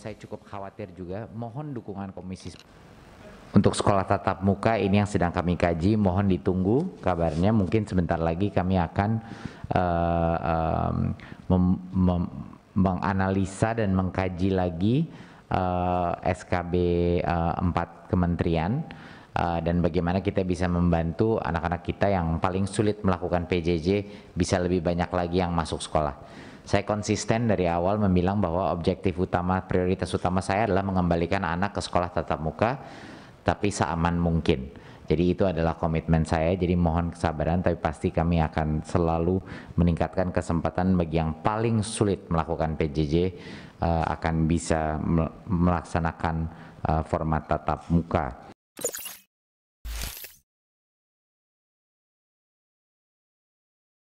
saya cukup khawatir juga. Mohon dukungan Komisi untuk sekolah tatap muka ini yang sedang kami kaji. Mohon ditunggu kabarnya. Mungkin sebentar lagi kami akan uh, um, menganalisa dan mengkaji lagi uh, SKB uh, 4 kementerian uh, dan bagaimana kita bisa membantu anak-anak kita yang paling sulit melakukan PJJ bisa lebih banyak lagi yang masuk sekolah. Saya konsisten dari awal membilang bahwa objektif utama, prioritas utama saya adalah mengembalikan anak ke sekolah tatap muka, tapi seaman mungkin. Jadi itu adalah komitmen saya, jadi mohon kesabaran, tapi pasti kami akan selalu meningkatkan kesempatan bagi yang paling sulit melakukan PJJ uh, akan bisa melaksanakan uh, format tatap muka.